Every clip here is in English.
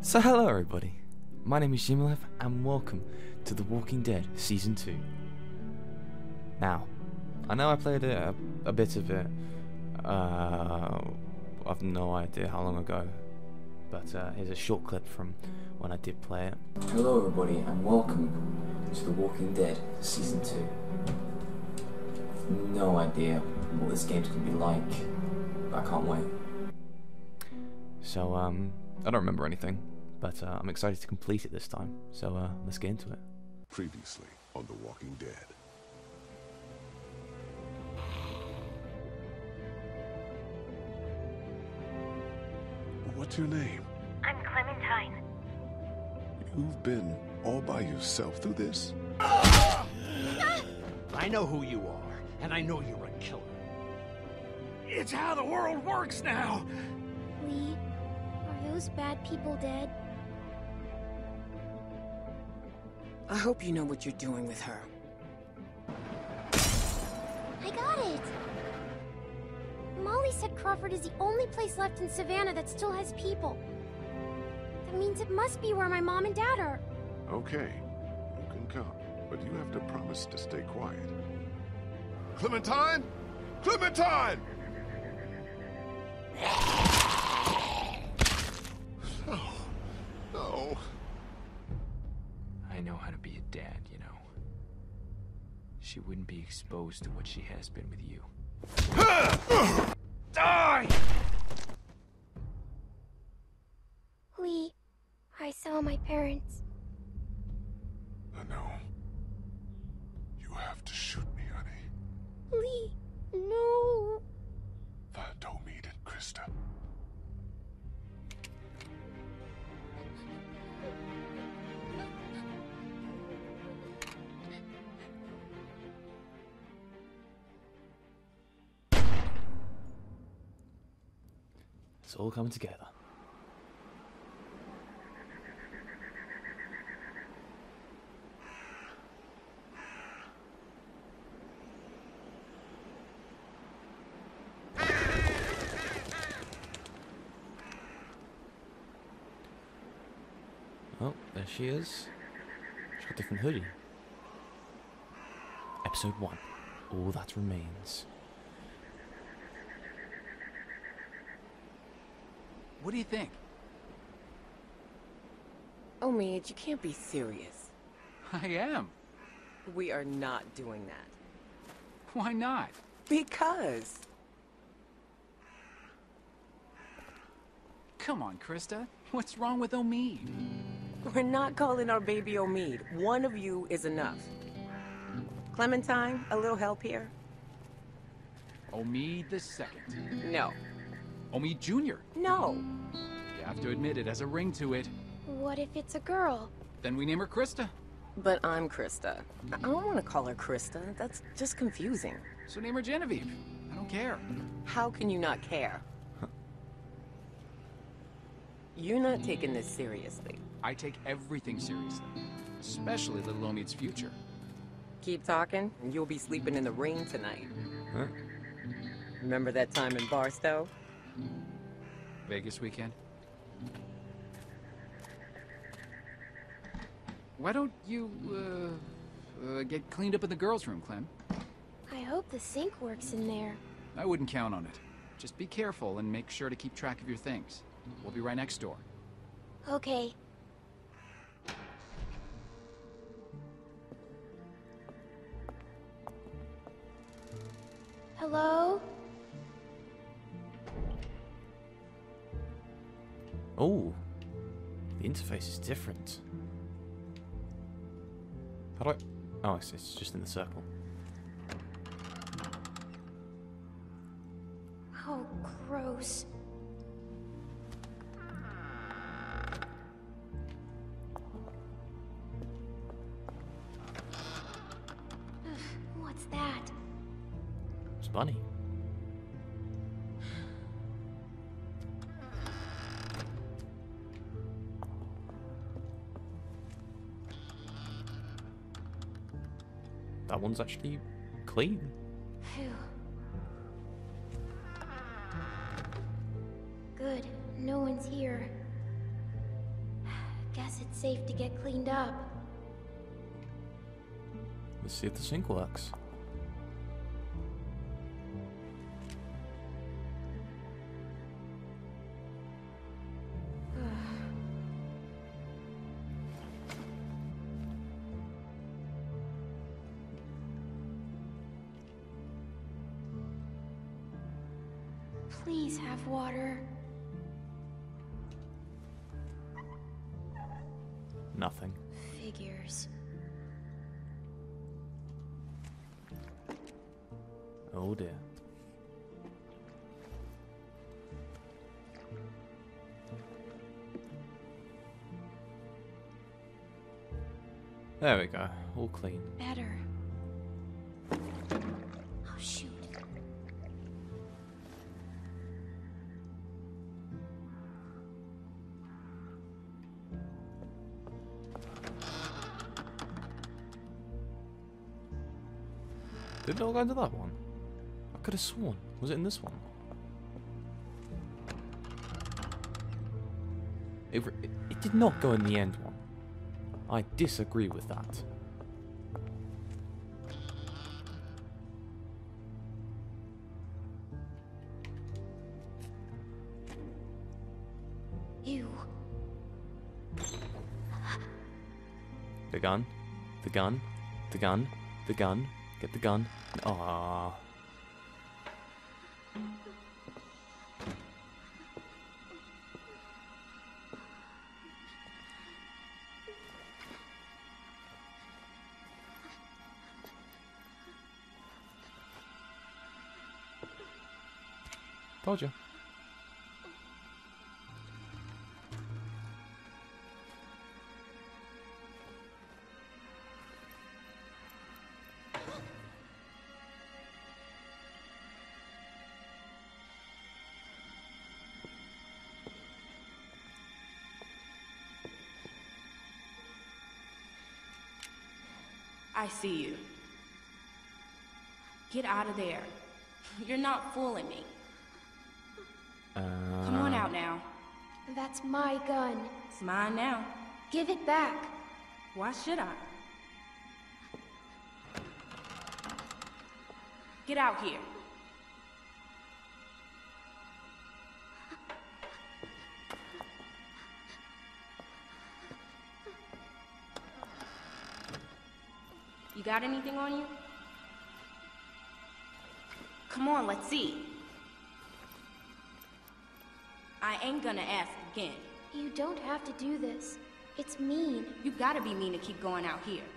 So hello everybody, my name is Jamie Life and welcome to The Walking Dead Season 2. Now, I know I played a, a, bit of it, uh, I've no idea how long ago, but uh, here's a short clip from when I did play it. Hello, everybody, and welcome to The Walking Dead Season 2. No idea what this game's gonna be like, but I can't wait. So, um, I don't remember anything, but uh, I'm excited to complete it this time, so uh, let's get into it. Previously on The Walking Dead. What's your name? I'm Clementine. You've been all by yourself through this? I know who you are, and I know you're a killer. It's how the world works now! Lee, are those bad people dead? I hope you know what you're doing with her. I got it! Molly said Crawford is the only place left in Savannah that still has people. That means it must be where my mom and dad are. Okay, you can come, but you have to promise to stay quiet. Clementine? Clementine! No. No. I know how to be a dad, you know. She wouldn't be exposed to what she has been with you. Die! Lee, I saw my parents. I know. You have to shoot me, honey. Lee, no. Valdomid and Christa. All coming together. Oh, there she is. She's got a different hoodie. Episode 1 All That Remains. What do you think? Oh, you can't be serious. I am. We are not doing that. Why not? Because. Come on, Christa. What's wrong with Omid? We're not calling our baby Omid. One of you is enough. Clementine, a little help here? Omid the second. No. Omid Jr. No. You have to admit it has a ring to it. What if it's a girl? Then we name her Christa. But I'm Christa. I don't want to call her Christa. That's just confusing. So name her Genevieve. I don't care. How can you not care? You're not taking this seriously. I take everything seriously. Especially little Omid's future. Keep talking, and you'll be sleeping in the rain tonight. Huh? Remember that time in Barstow? Vegas weekend? Why don't you, uh, uh, get cleaned up in the girls' room, Clem? I hope the sink works in there. I wouldn't count on it. Just be careful and make sure to keep track of your things. We'll be right next door. Okay. Hello? Oh, the interface is different. How do I? Oh, it's, it's just in the circle. Oh, gross. What's that? It's Bunny. One's actually clean. Good. No one's here. Guess it's safe to get cleaned up. Let's see if the sink works. There we go. All clean. Better. Oh, shoot. Did it all go into that one? I could have sworn. Was it in this one? It, it, it did not go in the end one. I disagree with that. Ew. The gun, the gun, the gun, the gun. Get the gun. Ah. I see you. Get out of there. You're not fooling me. Uh, Come on out now. That's my gun. It's mine now. Give it back. Why should I? Get out here. Got anything on you? Come on, let's see. I ain't gonna ask again. You don't have to do this. It's mean. You gotta be mean to keep going out here.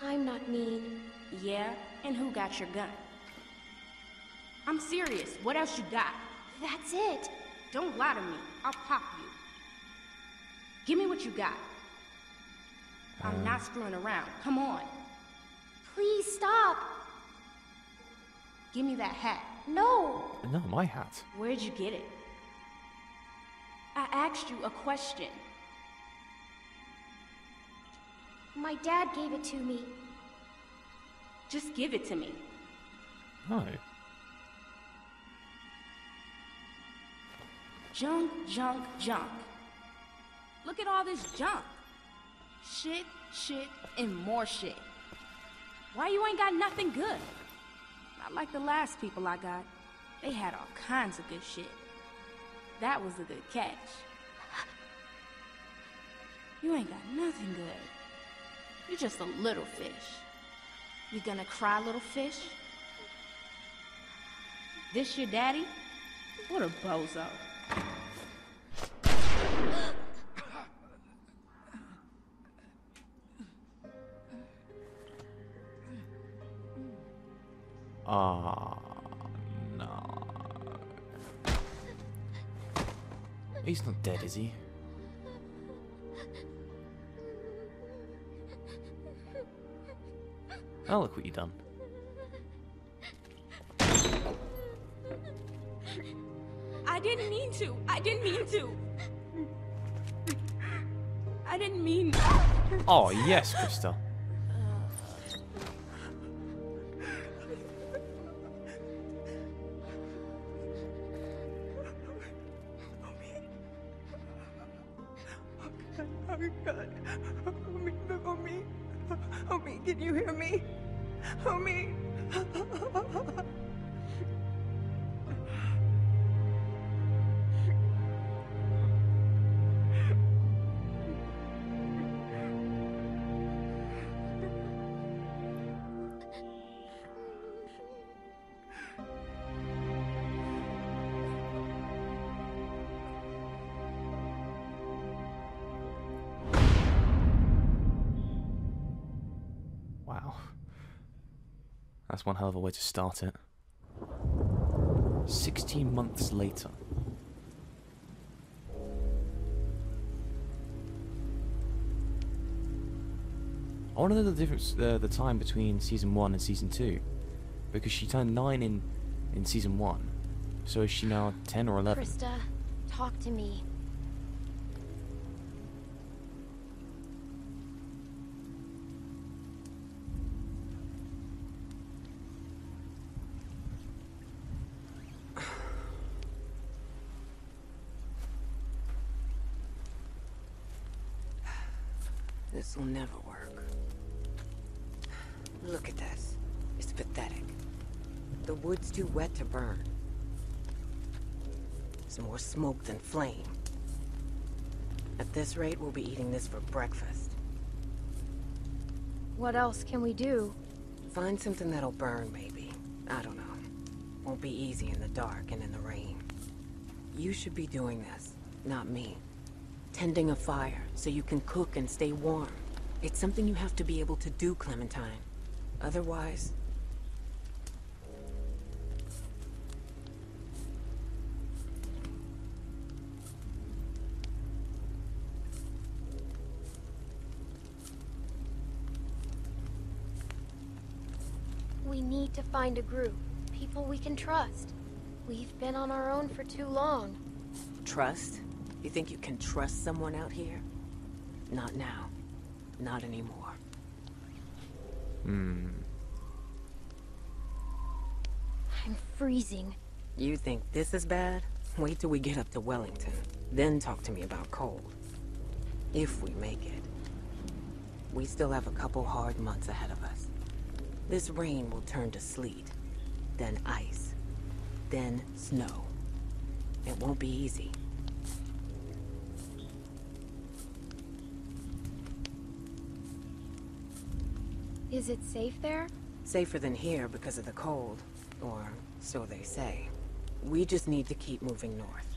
I'm not mean. Yeah? And who got your gun? I'm serious. What else you got? That's it. Don't lie to me. I'll pop you. Give me what you got. I'm uh. not screwing around. Come on. Please stop. Give me that hat. No. no, my hat. Where'd you get it? I asked you a question. My dad gave it to me. Just give it to me. No. Junk, junk, junk. Look at all this junk. Shit, shit, and more shit. Why you ain't got nothing good? Not like the last people I got. They had all kinds of good shit. That was a good catch. You ain't got nothing good. You're just a little fish. You gonna cry, little fish? This your daddy? What a bozo. Ah, no. He's not dead, is he? Oh, look what you've done. I didn't mean to. I didn't mean to. I didn't mean. Oh, yes, Christa. That's one hell of a way to start it. 16 months later. I want to know the difference, uh, the time between season one and season two, because she turned nine in in season one. So is she now 10 or 11? Christa, talk to me. This will never work. Look at this. It's pathetic. The wood's too wet to burn. It's more smoke than flame. At this rate, we'll be eating this for breakfast. What else can we do? Find something that'll burn, maybe. I don't know. Won't be easy in the dark and in the rain. You should be doing this, not me. Tending a fire so you can cook and stay warm. It's something you have to be able to do, Clementine. Otherwise... We need to find a group. People we can trust. We've been on our own for too long. Trust? You think you can trust someone out here? Not now. Not anymore. Hmm. I'm freezing. You think this is bad? Wait till we get up to Wellington. Then talk to me about cold. If we make it. We still have a couple hard months ahead of us. This rain will turn to sleet, then ice, then snow. It won't be easy. Is it safe there? Safer than here because of the cold. Or so they say. We just need to keep moving north.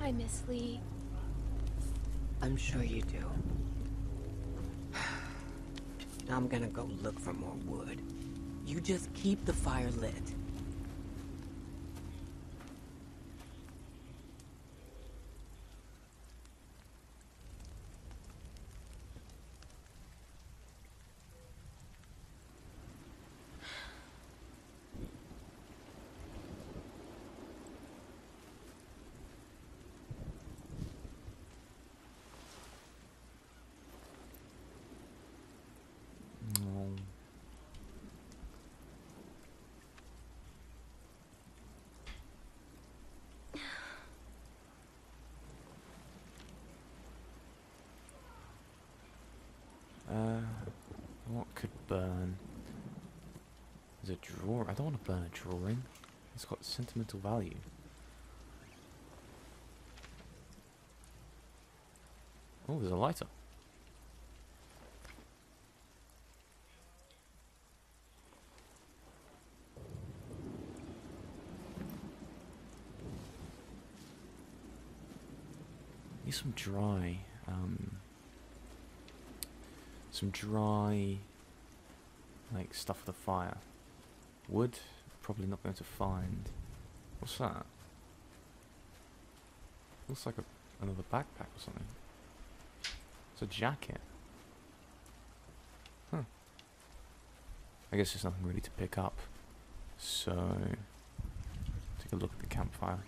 I miss Lee. I'm sure you do. I'm gonna go look for more wood. You just keep the fire lit. Oh. Uh, what could burn? There's a drawer. I don't want to burn a drawing. It's got sentimental value. Oh, there's a lighter. Need some dry, um, some dry, like stuff for the fire. Wood, probably not going to find. What's that? Looks like a, another backpack or something. It's a jacket. Huh. I guess there's nothing really to pick up. So, take a look at the campfire.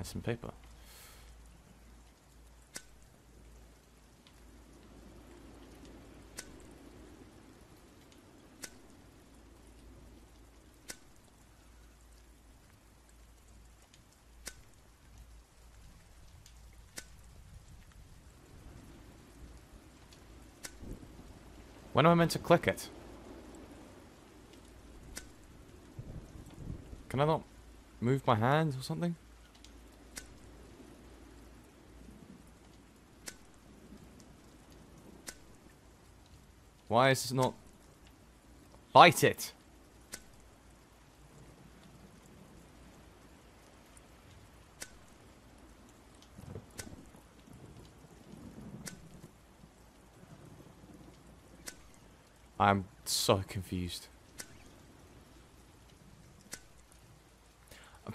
Find some paper. When am I meant to click it? Can I not move my hands or something? Why is this not... Bite it! I'm so confused.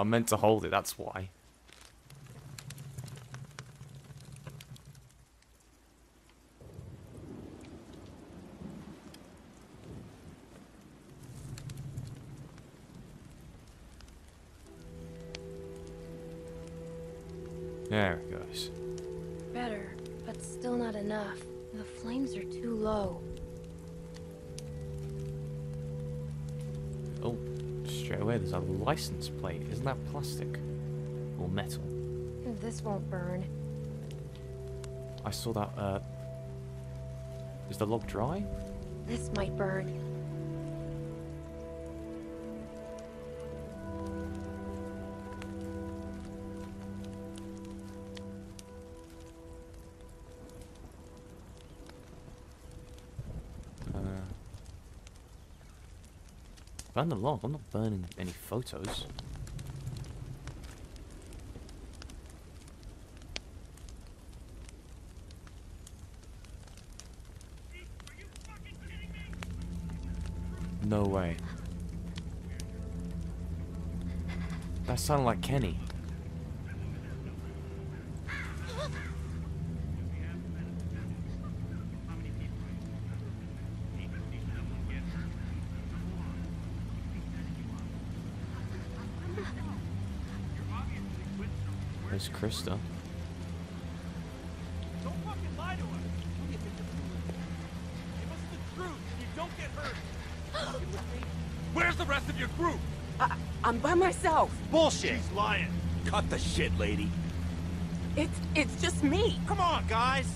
I meant to hold it, that's why. Flames are too low. Oh, straight away there's a license plate. Isn't that plastic? Or metal? This won't burn. I saw that, uh... Is the log dry? This might burn. Burn the log, I'm not burning any photos. No way. That sounded like Kenny. There's Christa. Don't fucking lie to us. Give us the truth. You don't get hurt. Where's the rest of your group? I, I'm by myself. Bullshit. She's lying. Cut the shit, lady. It's it's just me. Come on, guys.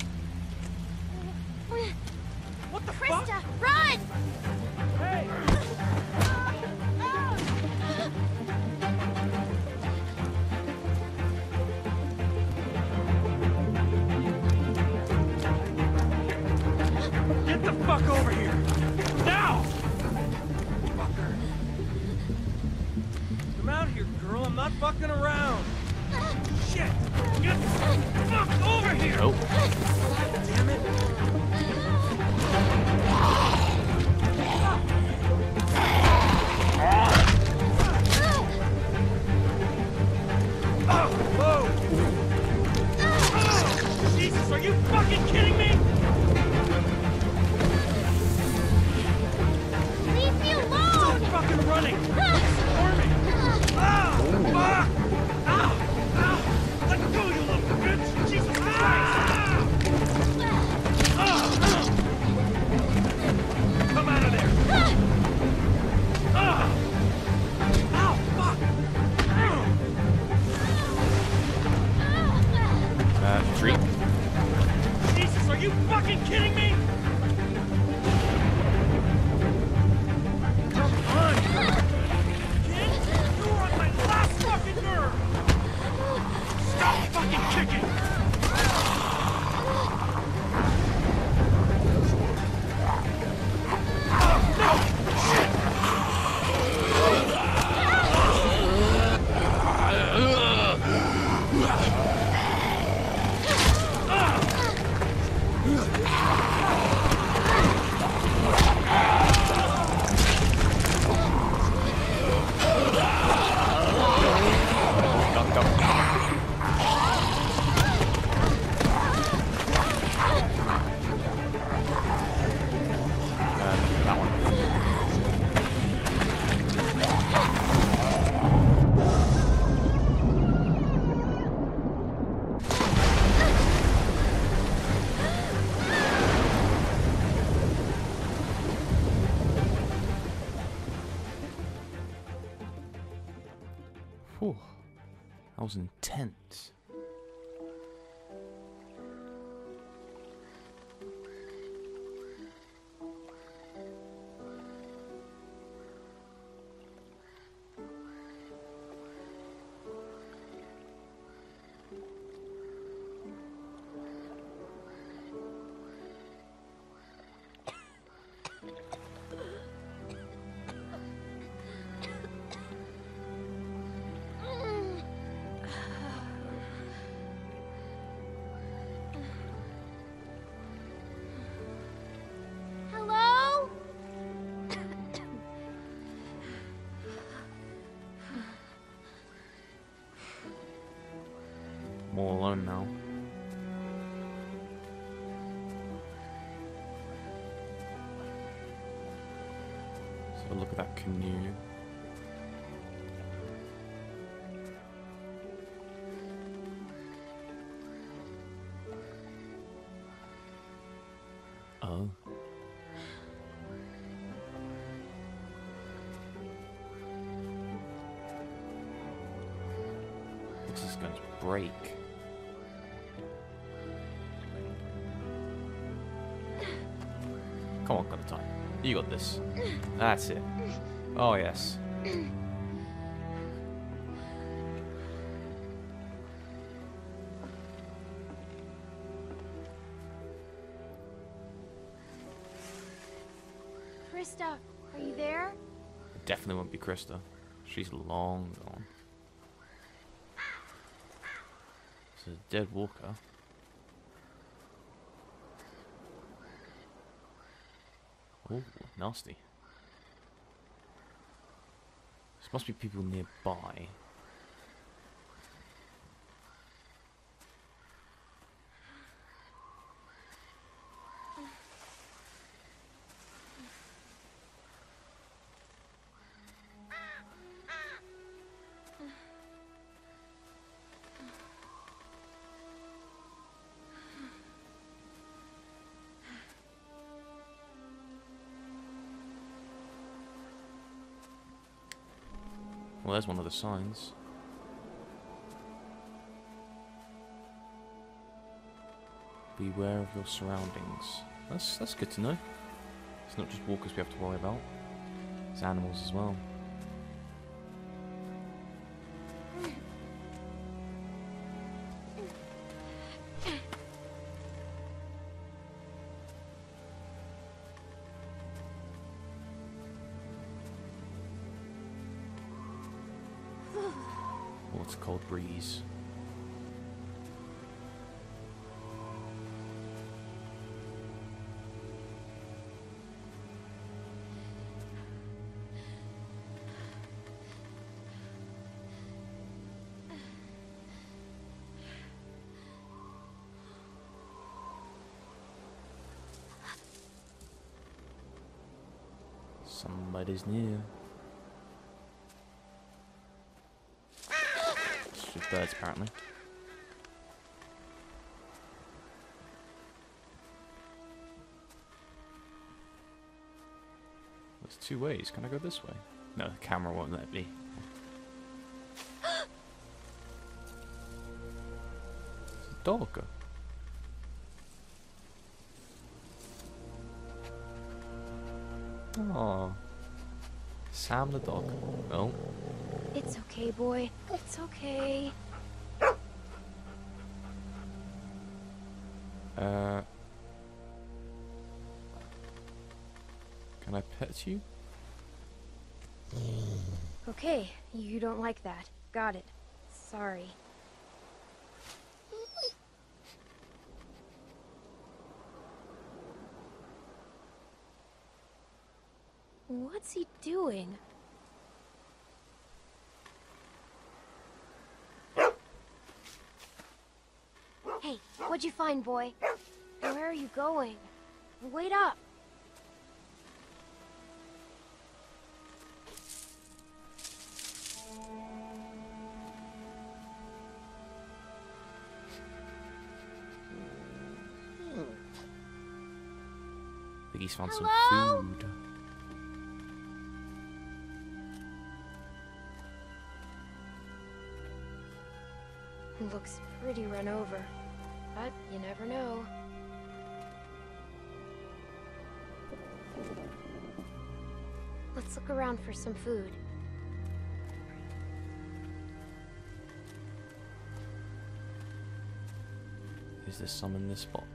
More alone now. So look at that canoe. You got this. That's it. Oh, yes. Christa, are you there? It definitely won't be Christa. She's long gone. It's a dead walker. Oh, nasty. Must be people nearby. Well, there's one of the signs. Beware of your surroundings. That's that's good to know. It's not just walkers we have to worry about. It's animals as well. Somebody's near. It's just birds, apparently. There's two ways. Can I go this way? No, the camera won't let me. Dog. Oh. Sam the dog. Oh. It's okay, boy. It's okay. Uh. Can I pet you? Okay, you don't like that. Got it. Sorry. What's he doing? Hey, what'd you find, boy? Where are you going? Wait up! I think he's found some food. Looks pretty run over. But you never know. Let's look around for some food. Is there some in this box?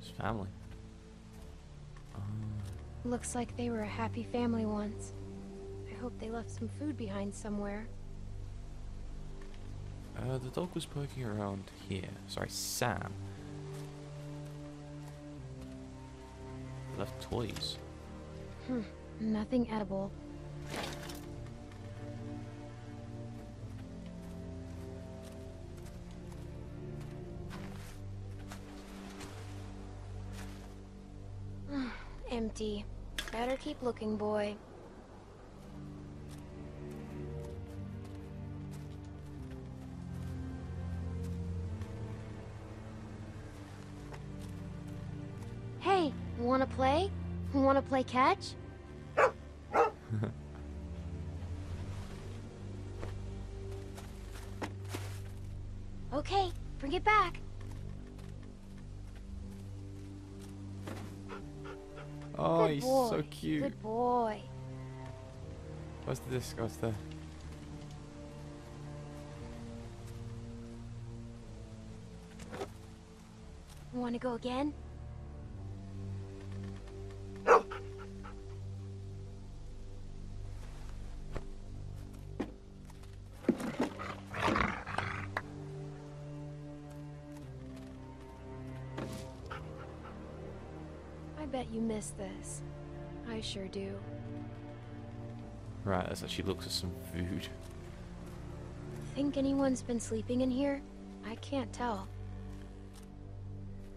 It's family. Looks like they were a happy family once. I hope they left some food behind somewhere. Uh, the dog was poking around here. Sorry, Sam. Left toys. Hmm, nothing edible. Empty. Better keep looking, boy. Hey, wanna play? Wanna play catch? Where's the disc? What's the... Wanna go again? I bet you miss this. I sure do. Right, let's actually look for some food. Think anyone's been sleeping in here? I can't tell.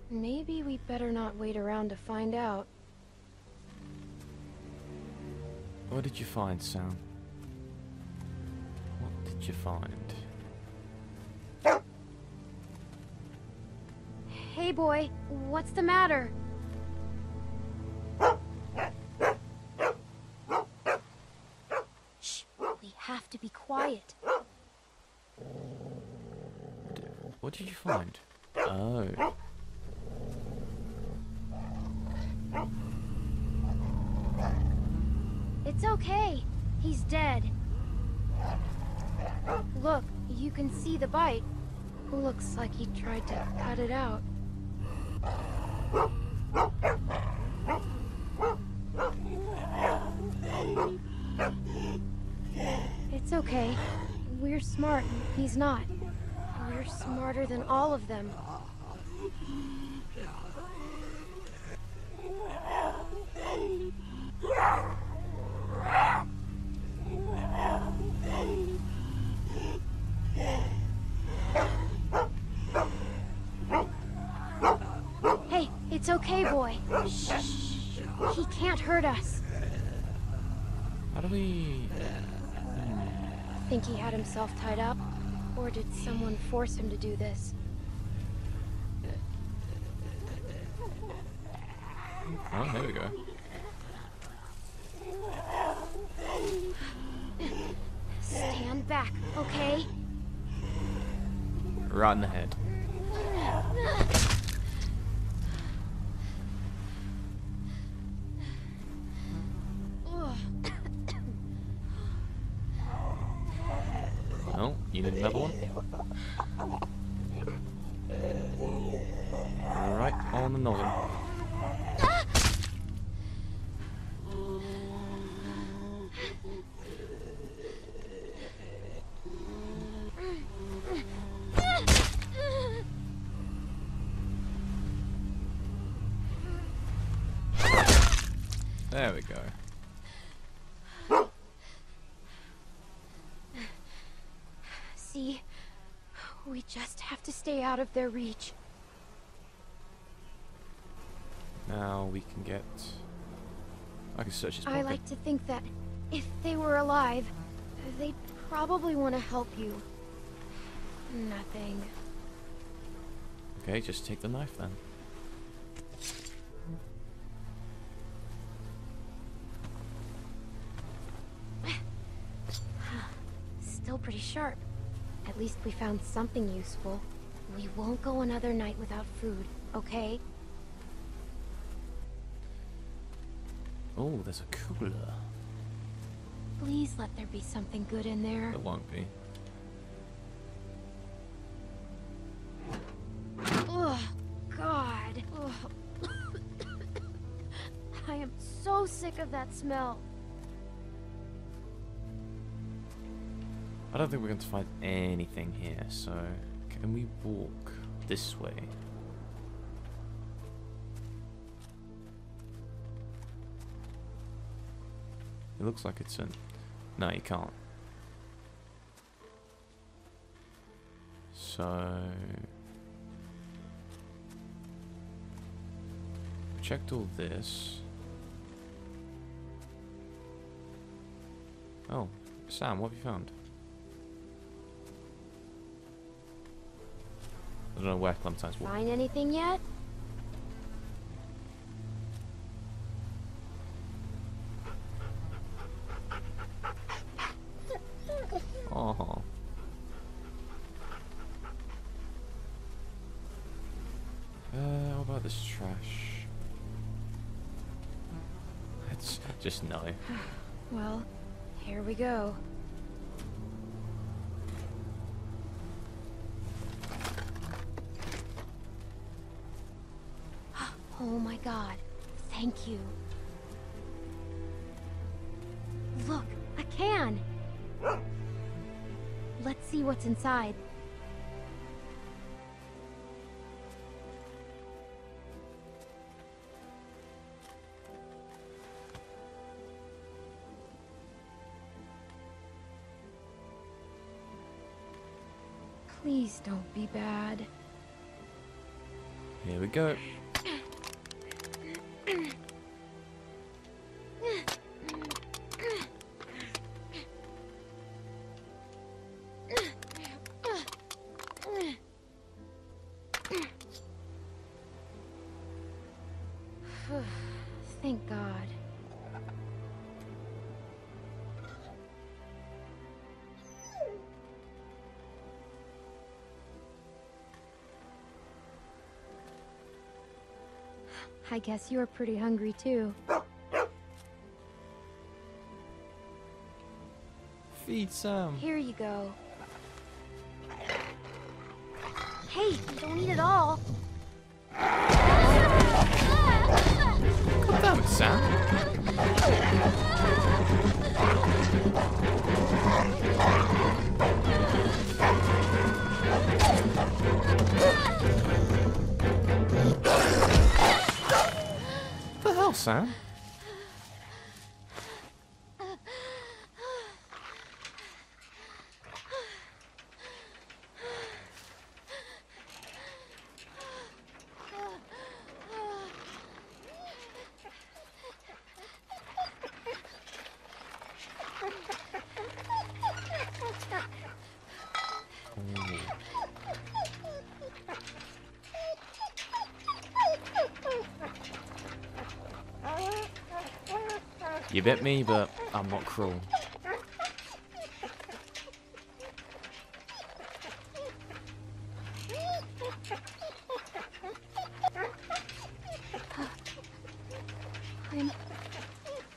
Maybe we better not wait around to find out. What did you find, Sam? What did you find? Hey boy, what's the matter? Quiet. What did you find? Oh. It's okay. He's dead. Look, you can see the bite. Who looks like he tried to cut it out. He's not. We're smarter than all of them. Hey, it's okay, boy. Shh. He can't hurt us. How do we... Uh, Think he had himself tied up? Or did someone force him to do this? Oh, there we go. Stand back, okay? Right in the head. We just have to stay out of their reach. Now we can get... I can search his pocket. I like to think that if they were alive, they'd probably want to help you. Nothing. Okay, just take the knife then. Still pretty sharp. At least we found something useful. We won't go another night without food, okay? Oh, there's a cooler. Please let there be something good in there. There won't be. Ugh, God. Ugh. I am so sick of that smell. I don't think we're going to find anything here, so can we walk this way? It looks like it's an... No, you can't. So... checked all this. Oh, Sam, what have you found? I don't know where Clementine's walking. Find anything yet? What's inside. Please don't be bad. Here we go. I guess you're pretty hungry too. Feed some. Here you go. Hey, don't eat it all. Damn it, Sam. What the hell, Sam? You bit me, but I'm not cruel. I'm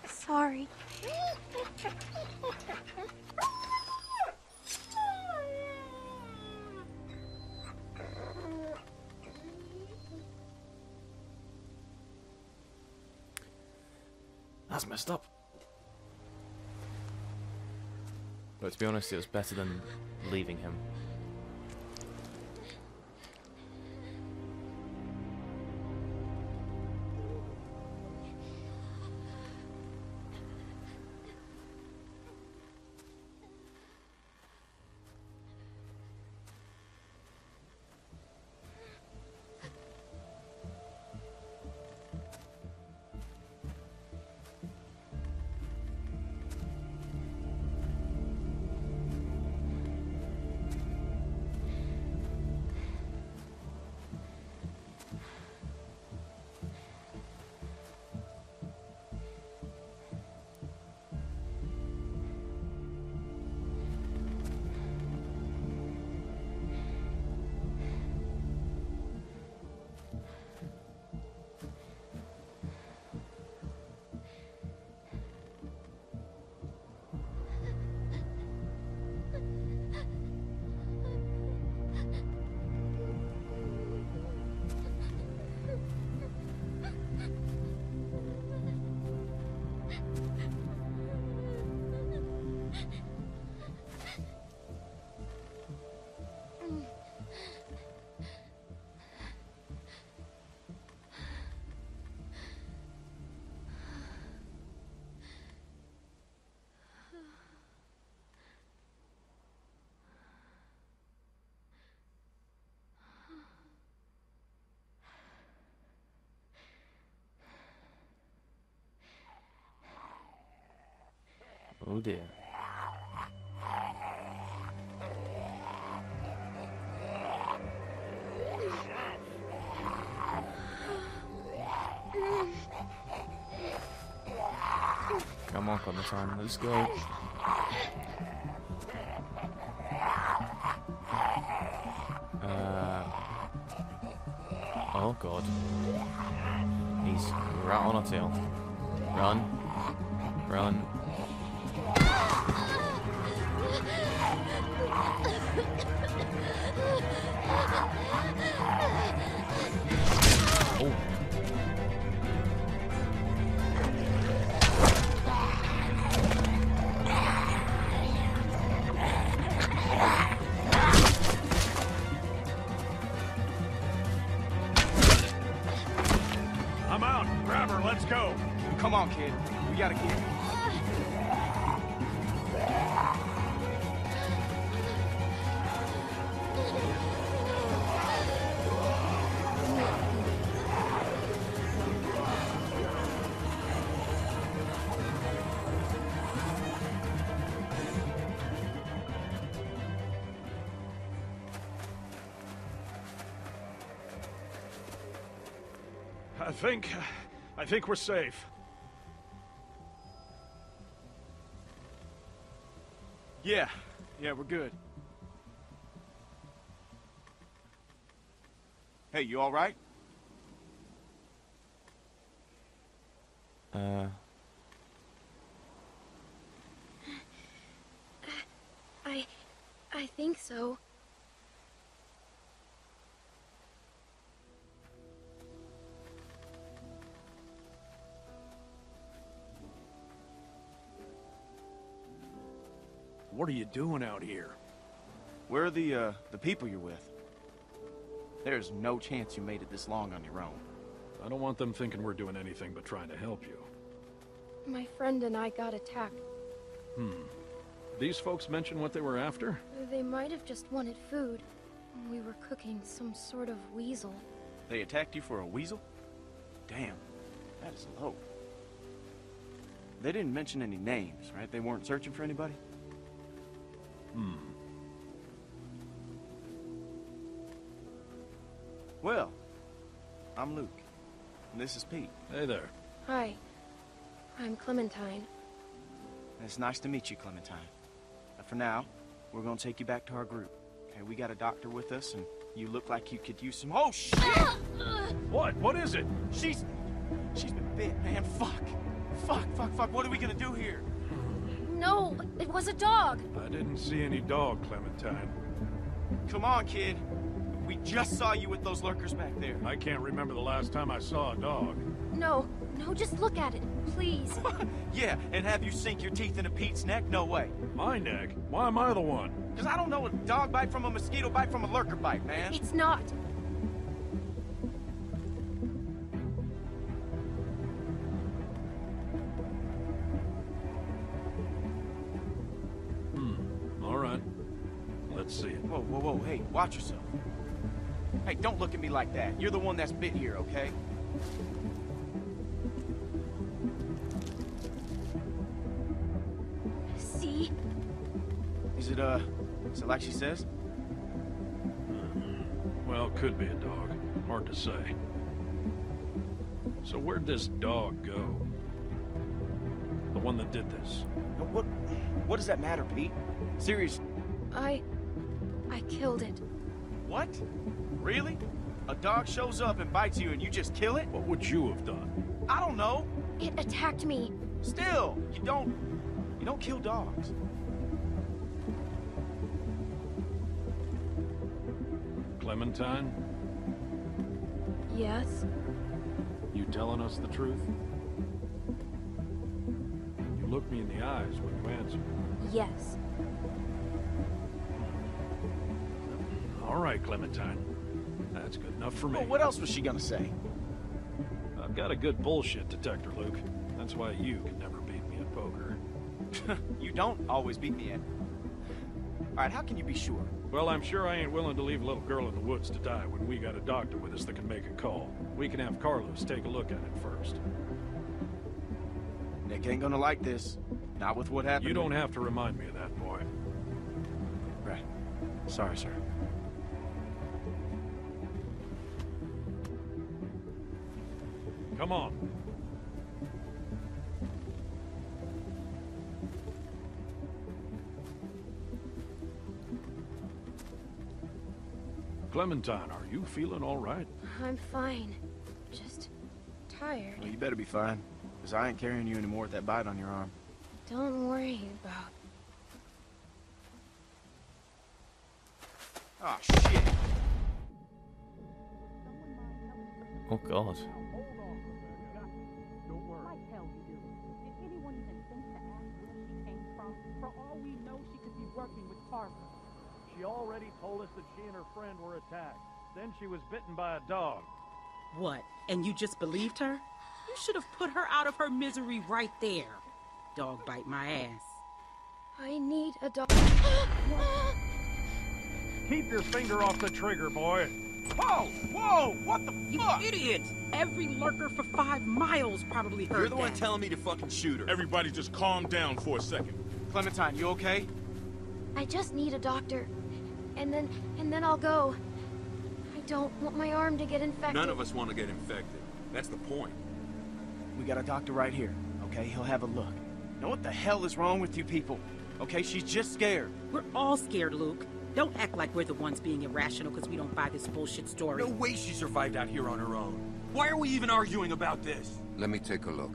sorry. That's messed up. But to be honest, it was better than leaving him. Oh dear. Come on, Clementine, let's go. Uh, oh god. He's right on our tail. Run. Run. Think... I think we're safe. Yeah. Yeah, we're good. Hey, you all right? Uh, I. I think so. What are you doing out here? Where are the, uh, the people you're with? There's no chance you made it this long on your own. I don't want them thinking we're doing anything but trying to help you. My friend and I got attacked. Hmm. These folks mention what they were after? They might have just wanted food. We were cooking some sort of weasel. They attacked you for a weasel? Damn, that is low. They didn't mention any names, right? They weren't searching for anybody? Hmm. Well, I'm Luke. And this is Pete. Hey there. Hi. I'm Clementine. It's nice to meet you, Clementine. But for now, we're gonna take you back to our group. Okay, we got a doctor with us, and you look like you could use some. Oh shit! What? What is it? She's, she's been bit, man. Fuck, fuck, fuck, fuck. What are we gonna do here? No, it was a dog. I didn't see any dog, Clementine. Come on, kid. We just saw you with those lurkers back there. I can't remember the last time I saw a dog. No, no, just look at it, please. Yeah, and have you sink your teeth into Pete's neck? No way. My neck? Why am I the one? Cause I don't know a dog bite from a mosquito bite from a lurker bite, man. It's not. Watch yourself. Hey, don't look at me like that. You're the one that's bit here, okay? See? Is it, uh, is it like she says? Well, could be a dog. Hard to say. So where'd this dog go? The one that did this? What, what does that matter, Pete? Serious. I. I killed it. What? Really? A dog shows up and bites you and you just kill it? What would you have done? I don't know. It attacked me. Still, you don't, you don't kill dogs. Clementine? Yes? You telling us the truth? You look me in the eyes when you answer. Yes. All right, Clementine. That's good enough for me. Well, what else was she gonna say? I've got a good bullshit detector, Luke. That's why you can never beat me at poker. you don't always beat me at. All right, how can you be sure? Well, I'm sure I ain't willing to leave a little girl in the woods to die when we got a doctor with us that can make a call. We can have Carlos take a look at it first. Nick ain't gonna like this. Not with what happened. You don't have to remind me of that, boy. Right. Sorry, sir. Come on. Clementine, are you feeling all right? I'm fine. Just tired. Well, you better be fine. Because I ain't carrying you anymore with that bite on your arm. Don't worry about... Oh, shit! Oh god. Working with Carver. She already told us that she and her friend were attacked. Then she was bitten by a dog. What? And you just believed her? You should have put her out of her misery right there. Dog bite my ass. I need a dog. Keep your finger off the trigger, boy. Whoa! Whoa! What the You fuck? idiot! Every lurker for five miles probably heard You're the one telling me to fucking shoot her. Everybody just calm down for a second. Clementine, you okay? I just need a doctor. And then, and then I'll go. I don't want my arm to get infected. None of us want to get infected. That's the point. We got a doctor right here, okay? He'll have a look. Know what the hell is wrong with you people? Okay, she's just scared. We're all scared, Luke. Don't act like we're the ones being irrational because we don't buy this bullshit story. No way she survived out here on her own. Why are we even arguing about this? Let me take a look.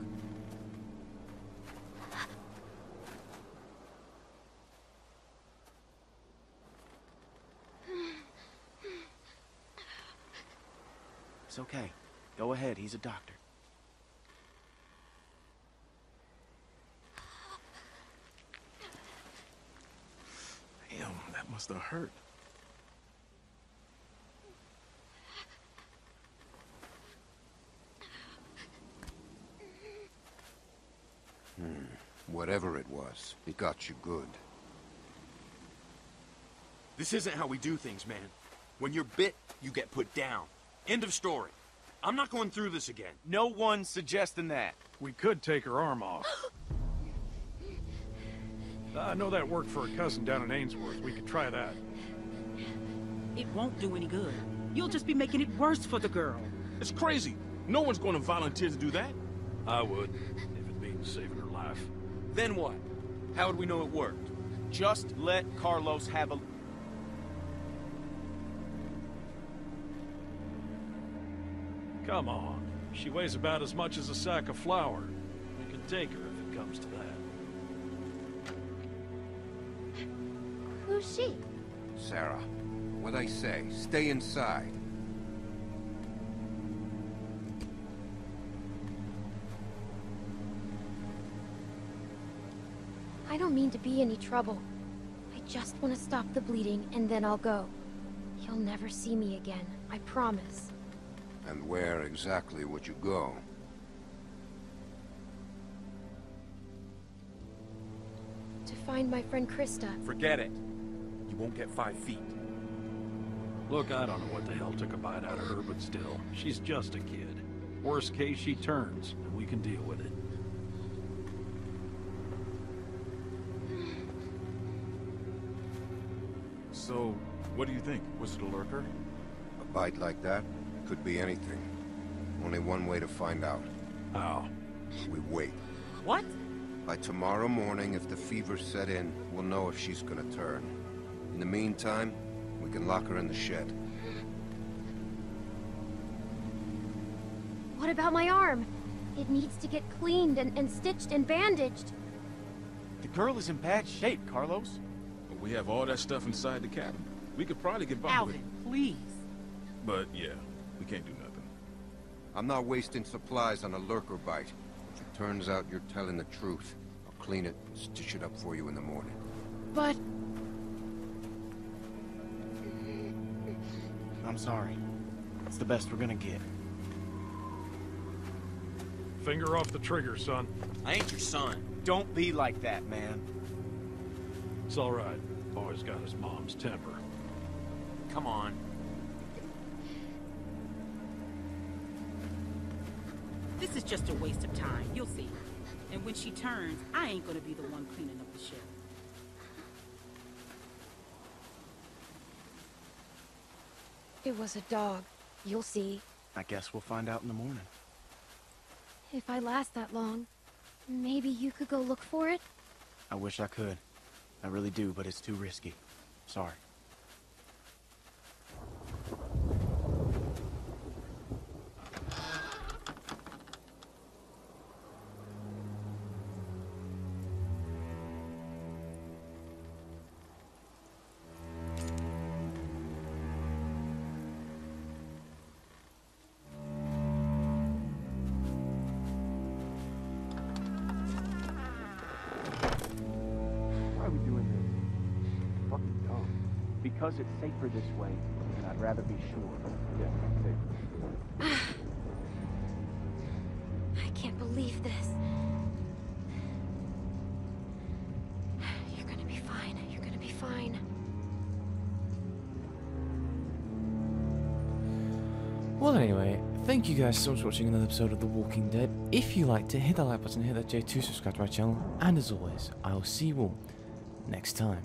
It's okay. Go ahead, he's a doctor. Damn, that must have hurt. Hmm. Whatever it was, it got you good. This isn't how we do things, man. When you're bit, you get put down. End of story. I'm not going through this again. No one's suggesting that. We could take her arm off. I know that worked for a cousin down in Ainsworth. We could try that. It won't do any good. You'll just be making it worse for the girl. It's crazy. No one's going to volunteer to do that. I would, if it means saving her life. Then what? How would we know it worked? Just let Carlos have a... Come on. She weighs about as much as a sack of flour. We can take her if it comes to that. Who's she? Sarah, what I say, stay inside. I don't mean to be any trouble. I just want to stop the bleeding, and then I'll go. You'll never see me again, I promise. And where exactly would you go? To find my friend Christa. Forget it. You won't get five feet. Look, I don't know what the hell took a bite out of her, but still, she's just a kid. Worst case, she turns, and we can deal with it. So, what do you think? Was it a lurker? A bite like that could be anything. Only one way to find out. How? We wait. What? By tomorrow morning, if the fever set in, we'll know if she's gonna turn. In the meantime, we can lock her in the shed. What about my arm? It needs to get cleaned and, and stitched and bandaged. The girl is in bad shape, Carlos. But we have all that stuff inside the cabin. We could probably get by with Alvin, it. please. But yeah, we can't do nothing. I'm not wasting supplies on a lurker bite. If it turns out you're telling the truth, I'll clean it and stitch it up for you in the morning. But I'm sorry. It's the best we're gonna get. Finger off the trigger, son. I ain't your son. Don't be like that, man. It's all right. Boy's got his mom's temper. Come on. This is just a waste of time. You'll see. And when she turns, I ain't gonna be the one cleaning up the shit. It was a dog. You'll see. I guess we'll find out in the morning. If I last that long, maybe you could go look for it? I wish I could. I really do, but it's too risky. Sorry. Because it's safer this way, and I'd rather be sure. Yeah, safe. I can't believe this. You're gonna be fine. You're gonna be fine. Well, anyway, thank you guys so much for watching another episode of The Walking Dead. If you liked it, hit that like button, hit that J2, subscribe to my channel, and as always, I will see you all next time.